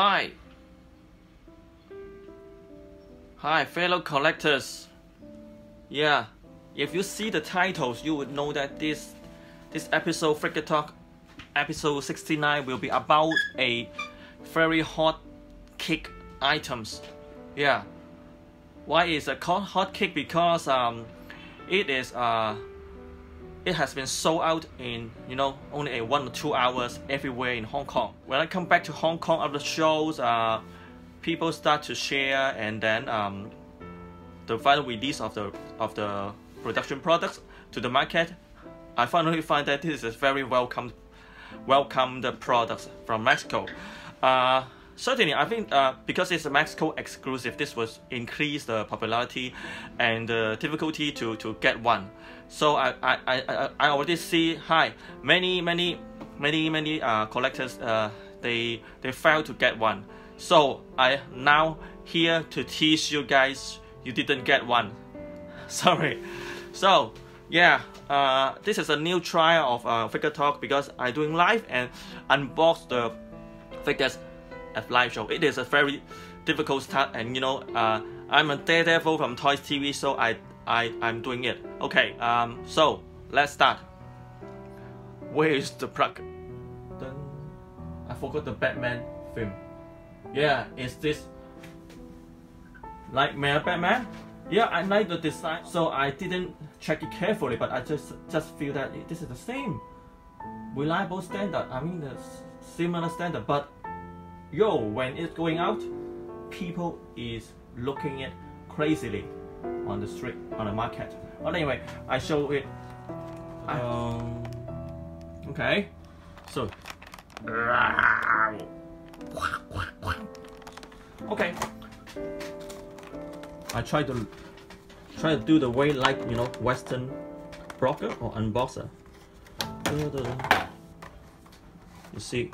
Hi. Hi, fellow collectors. Yeah, if you see the titles, you would know that this this episode, Figure Talk, episode 69, will be about a very hot cake items. Yeah. Why is it called hot cake? Because um, it is uh, it has been sold out in you know only a one or two hours everywhere in Hong Kong. When I come back to Hong Kong after shows, uh, people start to share, and then um, the final release of the of the production products to the market, I finally find that this is very welcome, welcomed products from Mezco. Uh, certainly, I think uh, because it's a Mezco exclusive, this was increase the popularity and the difficulty to, to get one. So I, I, I, I already see hi many many many many uh, collectors uh, they they failed to get one. So I now here to teach you guys you didn't get one. Sorry. So yeah, uh, this is a new trial of uh, Figure Talk because I doing live and unbox the figures at live show. It is a very difficult start, and you know, uh, I'm a daredevil from Toys TV, so I I I'm doing it. Okay, um, so let's start. Where is the plug? Dun. I forgot the Batman film. Yeah, is this Knightmare Batman? Yeah, I like the design, so I didn't check it carefully, but I just just feel that it- this is the same reliable standard. I mean, the similar standard, but yo, when it's going out, people is looking it crazily on the street, on the market. But anyway, I show it. Um, okay, so. Okay. I try to try to do the way like you know Western broker or unboxer. You see.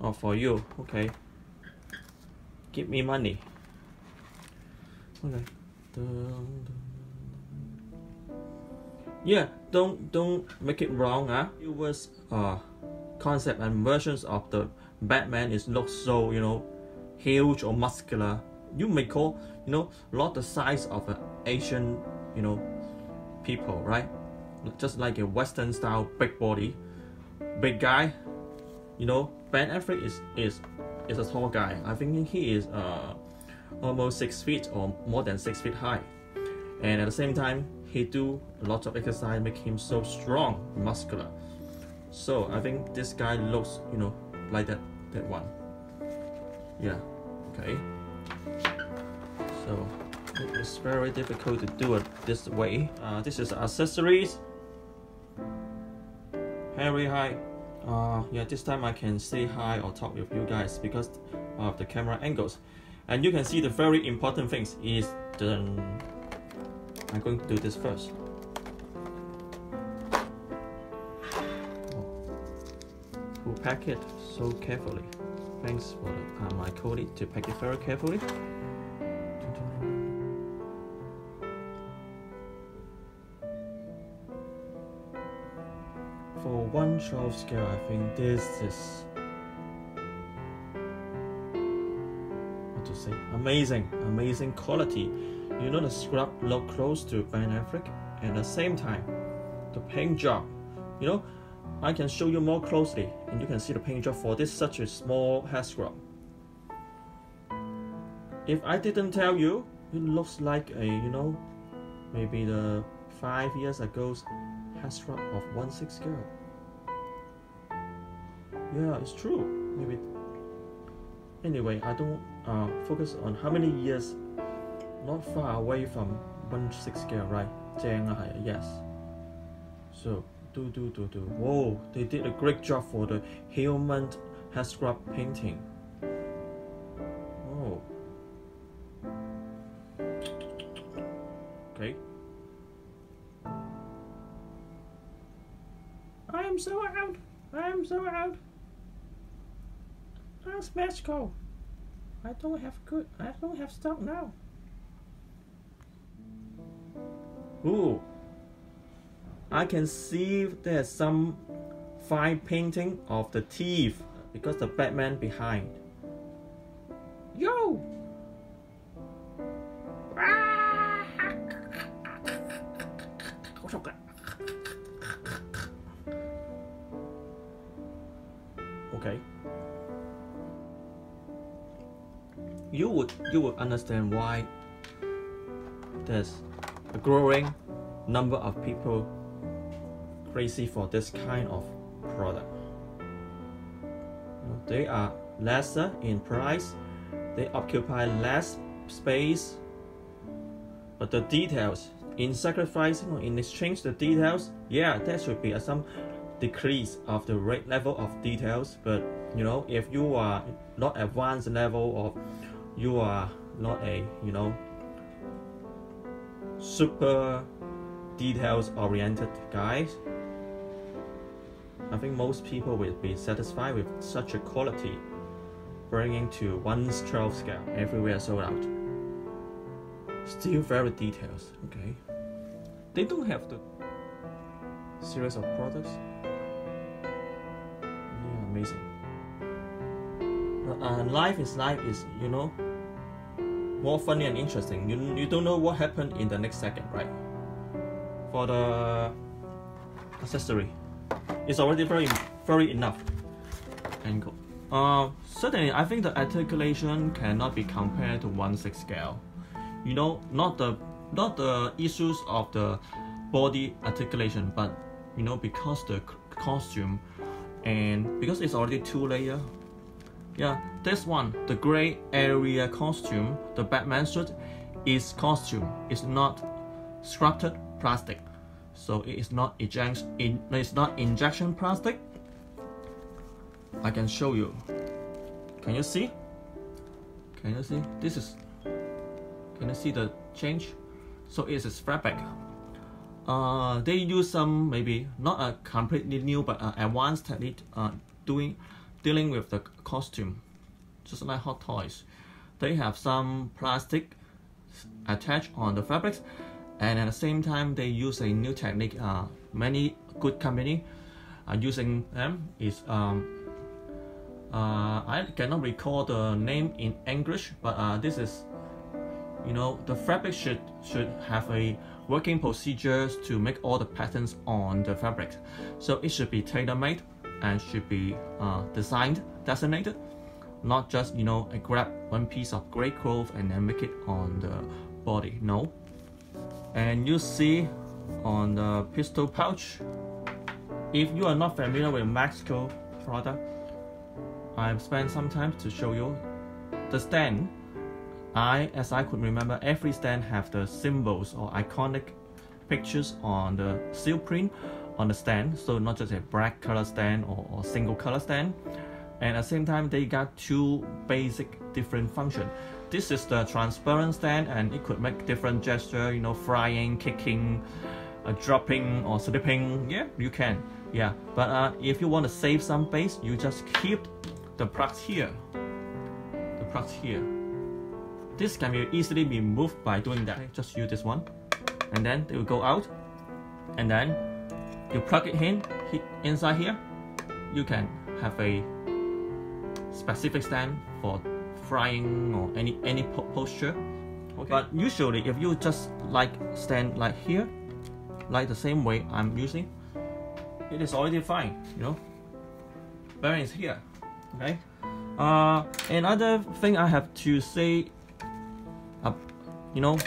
Oh, for you, okay. Give me money. Okay. Yeah, don't don't make it wrong, huh? It was uh concept and versions of the Batman is not so you know huge or muscular. You may call you know not the size of an Asian you know people, right? Just like a Western style big body, big guy. You know, Ben Affleck is is is a tall guy. I think he is uh almost six feet or more than six feet high, and at the same time he do a lot of exercise, make him so strong, muscular. So I think this guy looks, you know, like that that one. Yeah. Okay. So it is very difficult to do it this way. Uh, this is accessories. Very high. Uh, yeah, this time I can say hi or talk with you guys because of the camera angles. And you can see the very important things is the. I'm going to do this first. who pack it so carefully. Thanks for uh, my colleague to pack it very carefully. For one 12 scale, I think this is say amazing, amazing quality. You know the scrub look close to Ben Affleck, and at the same time, the paint job. You know, I can show you more closely and you can see the paint job for this such a small hair scrub. If I didn't tell you, it looks like a, you know, maybe the five years ago's hair scrub of 1-6 girl. Yeah, it's true. Maybe. Anyway, I don't uh, focus on how many years not far away from 160 right? Zheng yes. So, do do do do. Whoa, they did a great job for the helmet head scrub painting. Oh. Okay. I am so out. I am so out. Oh, Ask Mezco. I don't have good. I don't have stock now. Ooh. I can see there's some fine painting of the teeth because the Batman behind. Yo! Okay. You would you would understand why there's a growing number of people crazy for this kind of product. They are lesser in price, they occupy less space, but the details in sacrificing or in exchange the details, yeah, there should be some decrease of the rate level of details. But you know, if you are not advanced level or you are not a you know super details oriented guys I think most people will be satisfied with such a quality, bringing to 1 12 scale everywhere sold out. Still very details, okay? They don't have the series of products. Yeah, amazing. Life is life is, you know, more funny and interesting. You, you don't know what happened in the next second, right? For the accessory it's already very very enough angle. Uh, certainly, I think the articulation cannot be compared to one six scale. You know, not the not the issues of the body articulation, but you know because the costume and because it's already two layer. Yeah, this one, the gray area costume, the Batman suit, is costume. It's not sculpted plastic. So it is not injection in it's not injection plastic. I can show you. Can you see? Can you see? This is can you see the change? So it is fabric uh, they use some maybe not a completely new but uh, advanced technique uh, doing dealing with the costume just like hot toys. They have some plastic attached on the fabrics and at the same time they use a new technique uh, many good company are using them. Is um, uh, I cannot recall the name in English but uh, this is you know the fabric should should have a working procedures to make all the patterns on the fabric so it should be tailor-made and should be uh, designed designated. Not just you know I grab one piece of gray cloth and then make it on the body no. And you see on the pistol pouch if you are not familiar with Mezco product I've spent some time to show you the stand. I as I could remember every stand have the symbols or iconic pictures on the seal print on the stand. So not just a black color stand or, or single color stand. And at the same time they got two basic different function. This is the transparent stand and it could make different gesture you know flying kicking uh, dropping or slipping. Yeah you can. Yeah. But uh, if you want to save some base you just keep the plugs here. The plugs here. This can be easily be moved by doing that. Just use this one. And then they will go out. And then you plug it in inside here you can have a specific stand for frying or any any posture. Okay. But usually, if you just like stand like here, like the same way I'm using, it is already fine. You know, bearing is here. Okay. Uh, another thing I have to say, uh, you know,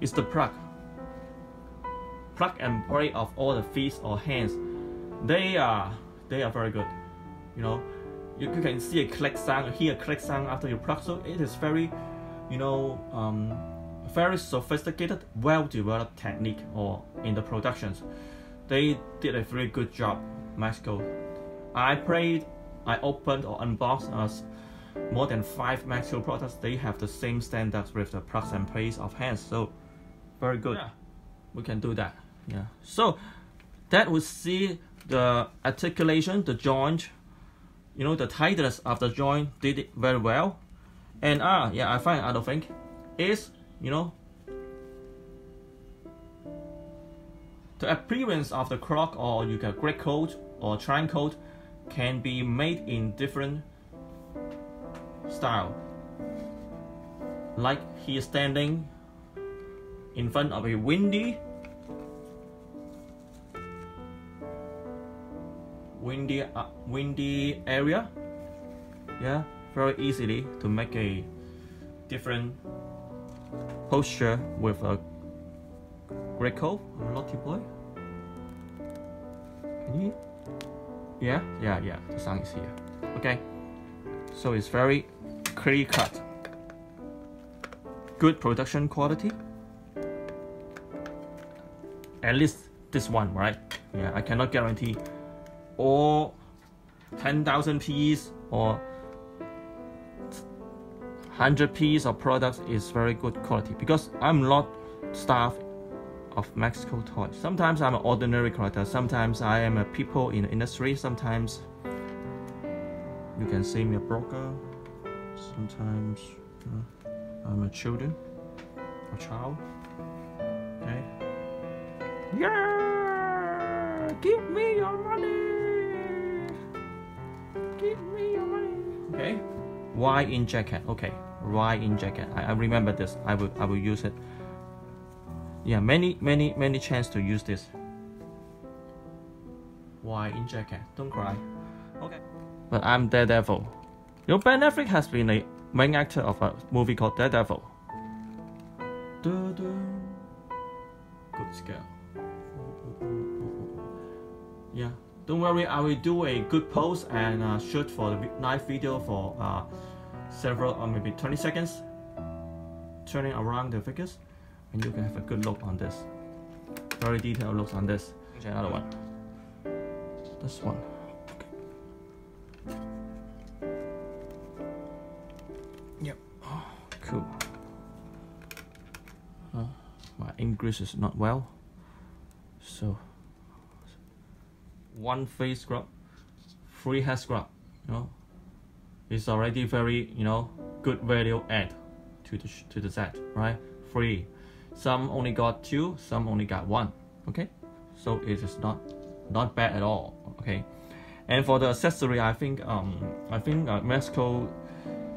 is the plug. Plug and play of all the feet or hands, they are they are very good. You know, you, you can see a click sound, hear a click sound after you plug. So it is very, you know, um, very sophisticated, well-developed technique or in the productions. They did a very good job, Mezco. I played, I opened or unboxed us more than five Mezco products. They have the same standards with the plugs and plays of hands. So very good. Yeah. We can do that. Yeah. So that would see the articulation, the joint, you know the tightness of the joint did it very well and ah yeah I find other thing is you know the appearance of the clock or you get gray coat or triangle coat can be made in different style. Like he is standing in front of a windy windy uh, windy area yeah very easily to make a different posture with a great coat lucky boy. Can you yeah yeah yeah the sound is here. Okay so it's very clear cut. Good production quality. At least this one right? Yeah I cannot guarantee all 10,000 piece or 100 piece of products is very good quality because I'm not staff of Mezco Toys. Sometimes I'm an ordinary collector, sometimes I am a people in the industry, sometimes you can see me a broker, sometimes uh, I'm a children, a child. Okay. Yeah! Give me your money! Why in jacket? Okay. Why in jacket? I, I remember this. I will I will use it. Yeah, many many many chance to use this. Why in jacket? Don't cry. Okay. But I'm Daredevil. You know, Ben Affleck has been a main actor of a movie called Daredevil. Good scale. Yeah, don't worry, I will do a good pose and uh, shoot for the live video for uh, several or maybe 20 seconds, turning around the figures, and you can have a good look on this. Very detailed looks on this. Another one. This one. Yep. Oh, cool. Uh, my English is not well, so one face scrub, three head scrub, you know, it's already very, you know, good value add to the to the set, right? Free. Some only got two, some only got one. Okay, so it is not not bad at all. Okay, and for the accessory, I think um I think uh, Mezco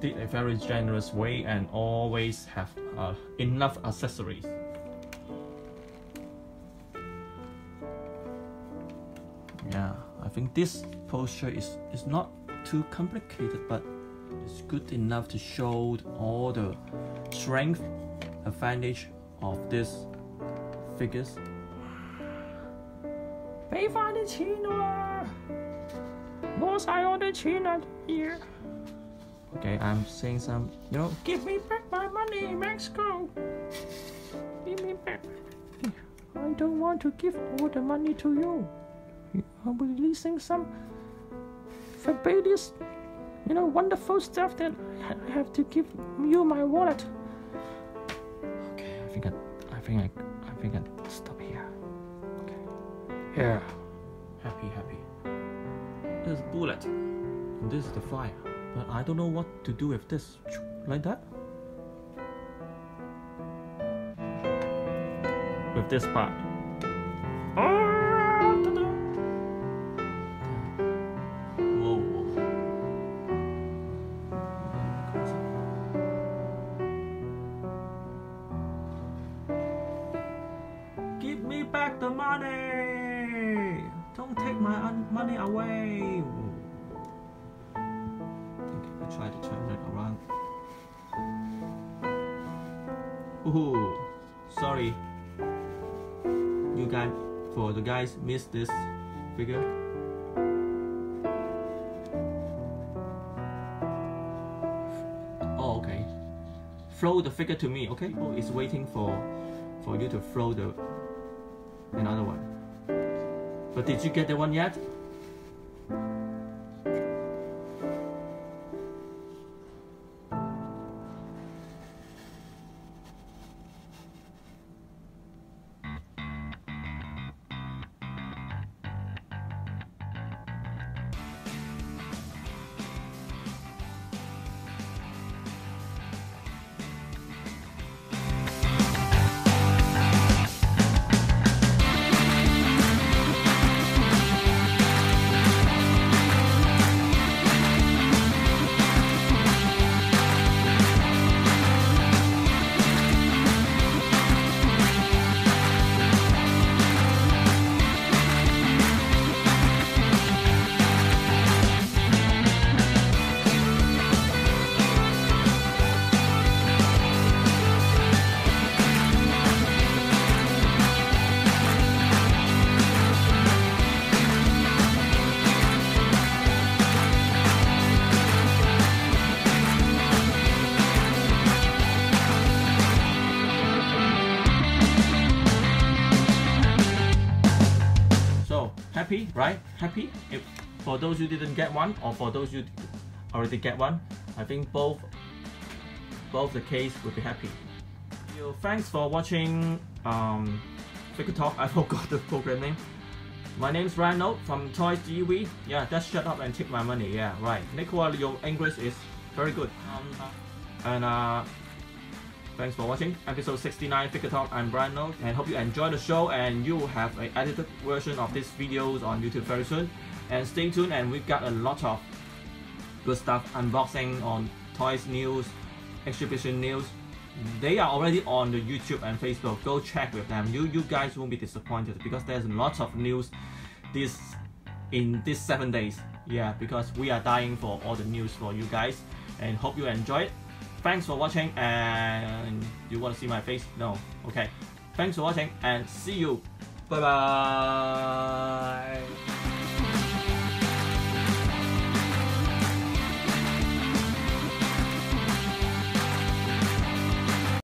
did a very generous way and always have uh, enough accessories. Yeah, I think this posture is is not too complicated, but it's good enough to show all the strength advantage of this figures. The. Okay, I'm saying some, you know, give me back my money, Mezco! Give me back I don't want to give all the money to you. I'm releasing some fabulous, you know, wonderful stuff that I have to give you my wallet. Okay, I think I, I think I, I think I stop here. Okay. Yeah. Happy, happy. There's a bullet. And this is the fire. But I don't know what to do with this. Like that. With this part. Money away! I try to turn it around. Ooh, sorry. You guys, for the guys missed this figure. Oh, okay. Throw the figure to me, okay? Oh, it's waiting for for you to throw the another one. But did you get the one yet? Right? Happy? If for those who didn't get one, or for those who already get one, I think both both the case will be happy. So thanks for watching um, Figure Talk. I forgot the program name. My name is Bryan Lo from Toys TV. Yeah, just shut up and take my money. Yeah, right. Nicola, your English is very good. Um, and uh, thanks for watching episode 69 Figure Talk. I'm Bryan Lo and hope you enjoy the show and you will have an edited version of these videos on YouTube very soon. And stay tuned and we've got a lot of good stuff unboxing on toys news, exhibition news. They are already on the YouTube and Facebook. Go check with them. You you guys won't be disappointed because there's lots of news this in these seven days. Yeah, because we are dying for all the news for you guys and hope you enjoy it. Thanks for watching and you want to see my face? No. Okay. Thanks for watching and see you. Bye bye.